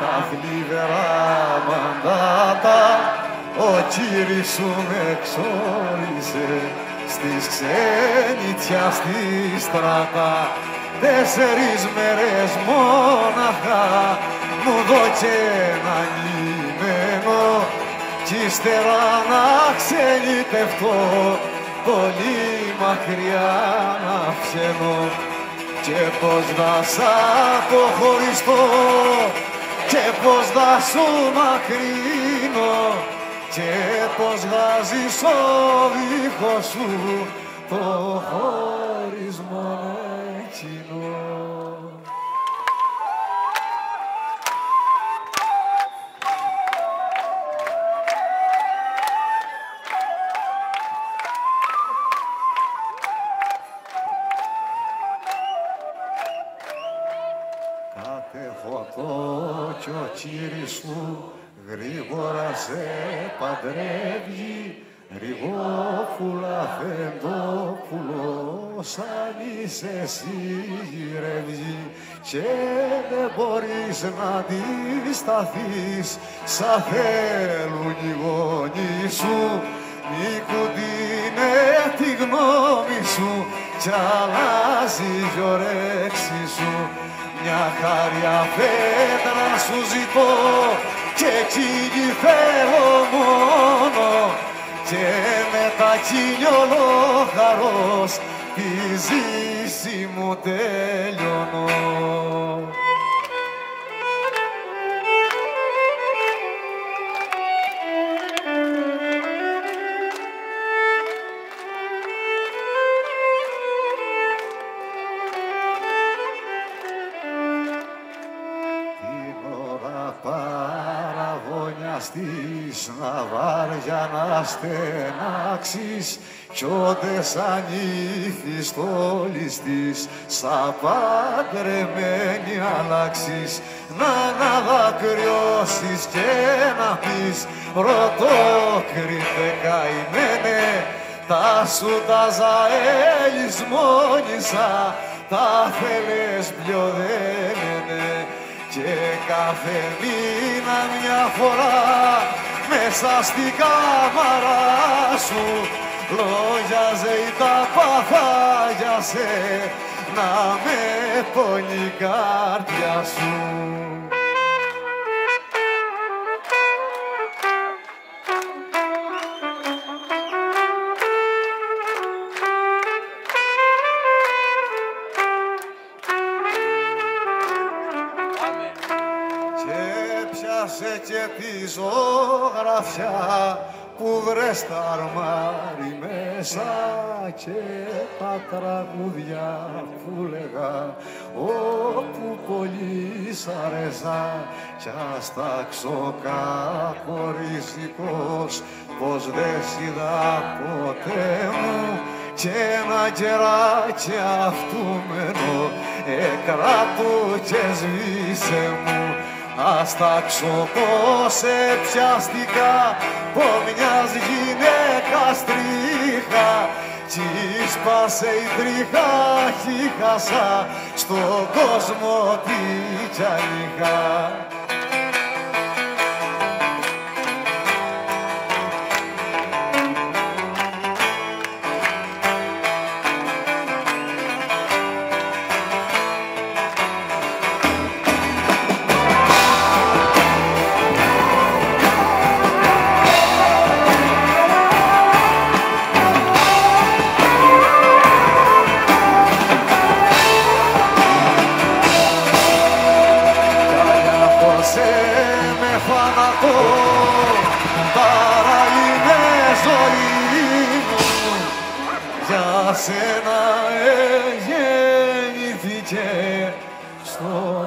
τα θλιβερά μαντάτα ο κύρις σου με εξόρισε στις ξένιτια στη στράτα. Τέσσερις μέρες μόναχα μου δώκε ένα λιμένο κι ύστερα να ξενιτευτώ πολύ μακριά να φγαίνω και πως να σ' αποχωριστώ και πως να σου μακρύνω και πως βγάζεις ο δίχως σου το χωρισμό εκείνο. Κατεχωτώ κι ο κύρις σου γρήγορα σε παντρεύει. Ριγόφουλα φεντόπουλο σαν είσαι εσύ γυρεύει. Και δεν μπορείς να αντισταθείς σαν θέλουν οι γονείς σου. Νικουτίνε τη γνώμη σου κι αλλάζει η ωρέξη σου μια χάρια πέτρα σου ζητώ και εκεί θέλω μόνο και με τα χιλιόλο χαρός τη ζήση μου τελειώνω. Παραγωνιαστείς να βάρια να στενάξεις κι ότες ανήθεις το ληστής σαν παντρεμένη αλλάξεις. Να αναδακριώσεις και να πεις πρωτόκριτε καημένε τα σου τα ζαέλης μόνισα τα θέλες πλειοδέμενε και κάθε μήνα μια φορά μέσα στην κάμαρα σου λόγιαζε η τα παθάγια σε να με πονεί η καρδιά σου. Πιάσε και τη ζωγραφιά που βρες τα αρμάρι μέσα και τα τραγούδια που λέγα όπου πολύ σ' αρέσα κι ας τάξω κακοριστικός πως δεν σ' είδα ποτέ μου και ένα κεράκι αυτούμενο εκράτου και σβήσε μου Ας τάξω πως σε πιαστικά πω μιας γυναίκας τρίχα κι σπάσε η τρίχα κι χάσα στον κόσμο τι κι φανατό Τώρα είναι ζωή μου. Για σένα εγεννηθήκε στον κόσμο